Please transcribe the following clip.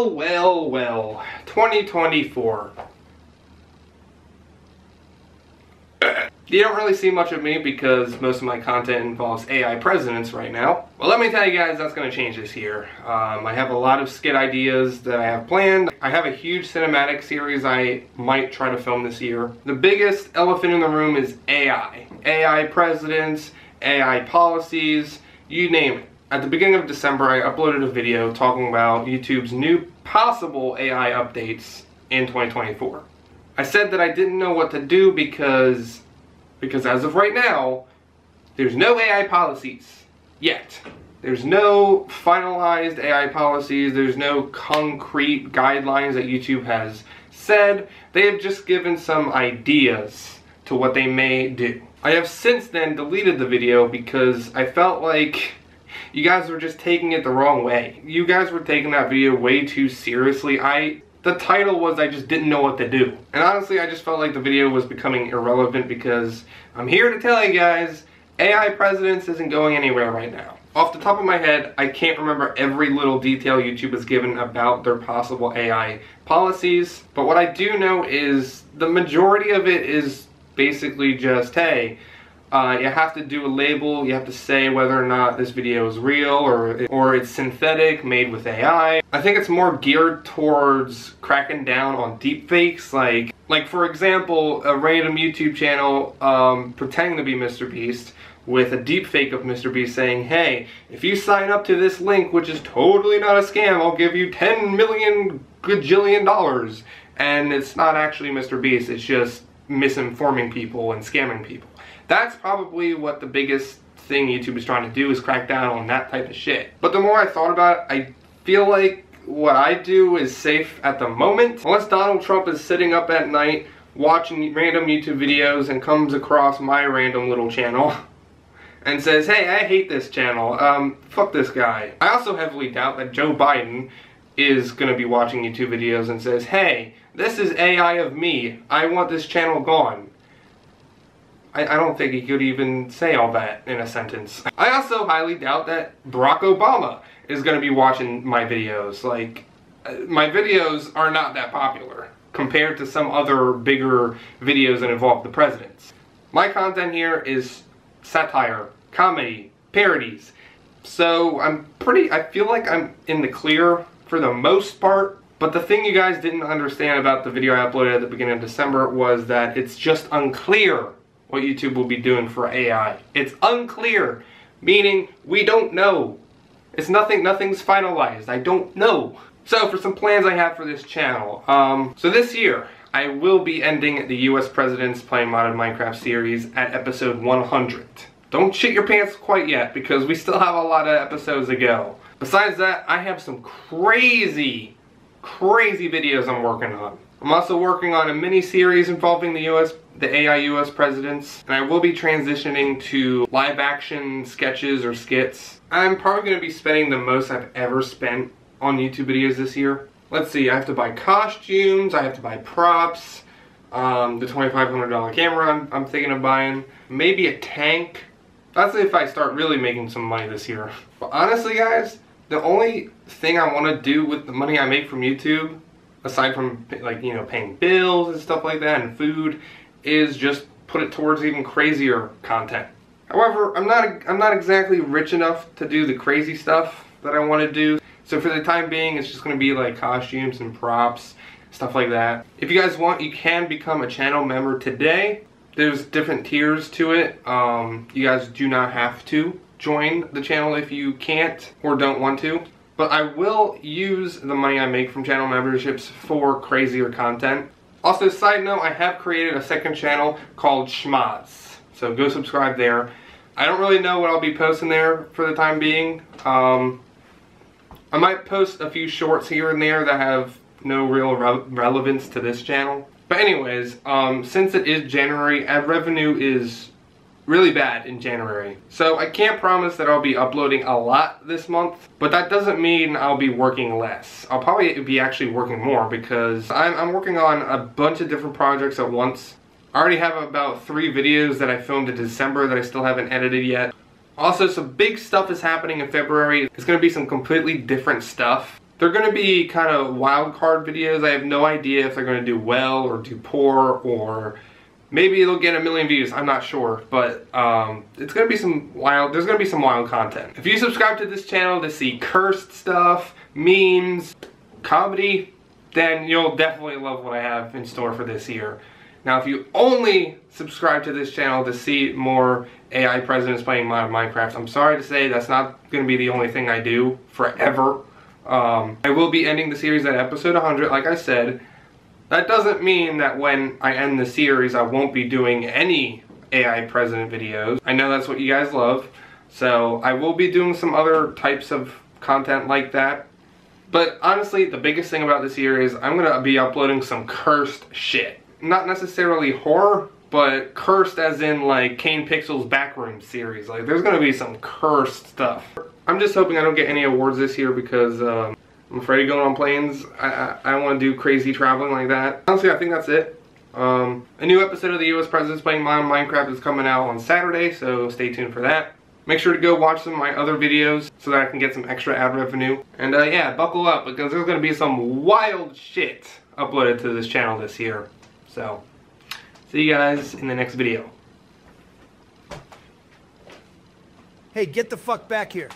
Well, well, well. 2024. You don't really see much of me because most of my content involves AI presidents right now. Well, let me tell you guys that's going to change this year. Um, I have a lot of skit ideas that I have planned. I have a huge cinematic series I might try to film this year. The biggest elephant in the room is AI. AI presidents, AI policies, you name it. At the beginning of December, I uploaded a video talking about YouTube's new possible AI updates in 2024. I said that I didn't know what to do because because as of right now, there's no AI policies yet. There's no finalized AI policies. There's no concrete guidelines that YouTube has said. They have just given some ideas to what they may do. I have since then deleted the video because I felt like you guys were just taking it the wrong way. You guys were taking that video way too seriously. I the title was I just didn't know what to do. And honestly, I just felt like the video was becoming irrelevant because I'm here to tell you guys, AI presidents isn't going anywhere right now. Off the top of my head, I can't remember every little detail YouTube has given about their possible AI policies, but what I do know is the majority of it is basically just, hey, uh, you have to do a label, you have to say whether or not this video is real or, or it's synthetic, made with AI. I think it's more geared towards cracking down on deepfakes, like, like for example, a random YouTube channel um, pretending to be Mr. Beast with a deepfake of Mr. Beast saying, hey, if you sign up to this link, which is totally not a scam, I'll give you 10 million gajillion dollars. And it's not actually Mr. Beast, it's just misinforming people and scamming people. That's probably what the biggest thing YouTube is trying to do is crack down on that type of shit. But the more I thought about it, I feel like what I do is safe at the moment. Unless Donald Trump is sitting up at night watching random YouTube videos and comes across my random little channel and says, hey, I hate this channel, um, fuck this guy. I also heavily doubt that Joe Biden is going to be watching YouTube videos and says, hey, this is AI of me, I want this channel gone. I, I don't think he could even say all that in a sentence. I also highly doubt that Barack Obama is going to be watching my videos. Like, uh, my videos are not that popular compared to some other bigger videos that involve the presidents. My content here is satire, comedy, parodies. So I'm pretty, I feel like I'm in the clear for the most part. But the thing you guys didn't understand about the video I uploaded at the beginning of December was that it's just unclear what YouTube will be doing for AI. It's unclear, meaning we don't know. It's nothing, nothing's finalized. I don't know. So for some plans I have for this channel. Um, so this year, I will be ending the US Presidents Playing Modded Minecraft series at episode 100. Don't shit your pants quite yet because we still have a lot of episodes to go. Besides that, I have some crazy, crazy videos I'm working on. I'm also working on a mini-series involving the US, the AI US presidents, and I will be transitioning to live action sketches or skits. I'm probably going to be spending the most I've ever spent on YouTube videos this year. Let's see, I have to buy costumes, I have to buy props, um, the $2,500 camera I'm, I'm thinking of buying, maybe a tank. That's if I start really making some money this year. But honestly guys, the only thing I want to do with the money I make from YouTube aside from like you know paying bills and stuff like that and food is just put it towards even crazier content. However i'm not i'm not exactly rich enough to do the crazy stuff that i want to do. So for the time being it's just going to be like costumes and props stuff like that. If you guys want you can become a channel member today. There's different tiers to it. Um, you guys do not have to join the channel if you can't or don't want to but I will use the money I make from channel memberships for crazier content. Also, side note, I have created a second channel called Schmods. So go subscribe there. I don't really know what I'll be posting there for the time being. Um, I might post a few shorts here and there that have no real re relevance to this channel. But anyways, um, since it is January, ad revenue is really bad in January. So I can't promise that I'll be uploading a lot this month, but that doesn't mean I'll be working less. I'll probably be actually working more because I'm, I'm working on a bunch of different projects at once. I already have about three videos that I filmed in December that I still haven't edited yet. Also, some big stuff is happening in February. It's going to be some completely different stuff They're going to be kind of wild card videos. I have no idea if they're going to do well or do poor or maybe it'll get a million views. I'm not sure, but um, it's to be some wild, there's to be some wild content. If you subscribe to this channel to see cursed stuff, memes, comedy, then you'll definitely love what I have in store for this year. Now, if you only subscribe to this channel to see more AI presidents playing Minecraft, I'm sorry to say that's not to be the only thing I do forever. Um, I will be ending the series at episode 100, like I said. That doesn't mean that when I end the series, I won't be doing any AI president videos. I know that's what you guys love. So I will be doing some other types of content like that. But honestly, the biggest thing about this year is I'm going to be uploading some cursed shit. Not necessarily horror, but cursed as in like Kane Pixel's Backroom series. Like there's going to be some cursed stuff. I'm just hoping I don't get any awards this year because um, I'm afraid of going on planes. I, I, I don't want to do crazy traveling like that. Honestly, I think that's it. Um, a new episode of the US Presidents Playing Minecraft is coming out on Saturday, so stay tuned for that. Make sure to go watch some of my other videos so that I can get some extra ad revenue. And uh, yeah, buckle up because there's going to be some wild shit uploaded to this channel this year. So, see you guys in the next video. Hey, get the fuck back here.